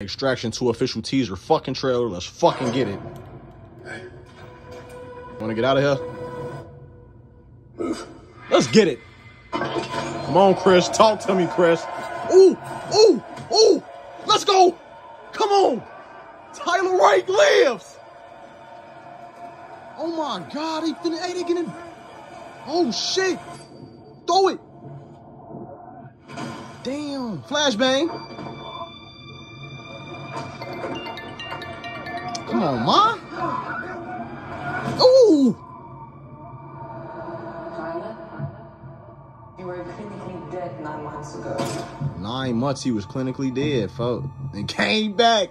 Extraction 2 official teaser fucking trailer. Let's fucking get it. Wanna get out of here? Move. Let's get it. Come on, Chris. Talk to me, Chris. Ooh, ooh, ooh. Let's go. Come on. Tyler Rake lives. Oh my God. He finna, hey, they getting. Oh shit. Throw it. Damn. Flashbang. Come on, ma. Ooh. Tyler, you were clinically dead nine months ago. Nine months he was clinically dead, folks. And came back.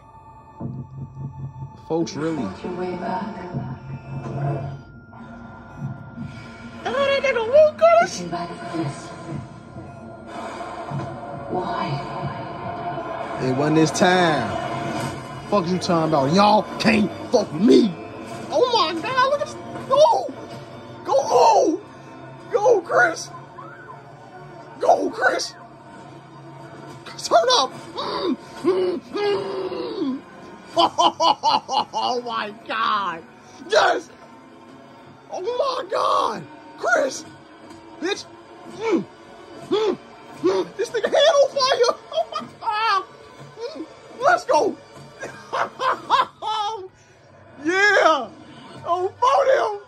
Folks really. Your way back. Oh, that nigga woke us. Came back for this. Why? It wasn't his time. Fuck you talking about? Y'all can't fuck me. Oh my god, look at this. Go! Go, go! Go, Chris! Go, Chris! Turn up! Mm, mm, mm. Oh my god! Yes! Oh my god! Chris! Bitch! Mm, mm, mm. This nigga head on fire! Oh my god! Mm, Let's go! Them!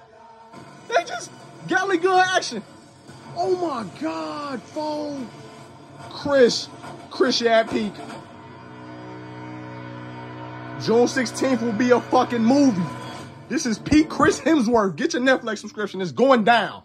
They just galley gun action. Oh my God, phone. Chris, Chris, you at peak. June 16th will be a fucking movie. This is Pete Chris Hemsworth. Get your Netflix subscription. It's going down.